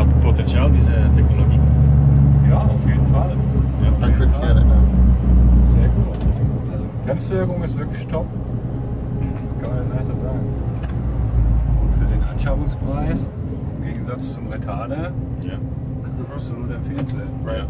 hat Potenzial, diese Technologie. Ja, auf jeden Fall. Ja. Auf Danke jeden Fall. gerne. ja. Sehr gut. Also Bremswirkung ist wirklich top. Mhm. Kann man ja nicer sagen. Und für den Anschaffungspreis, im Gegensatz zum Retarder, Ja. absolut empfehlenswert. Ja.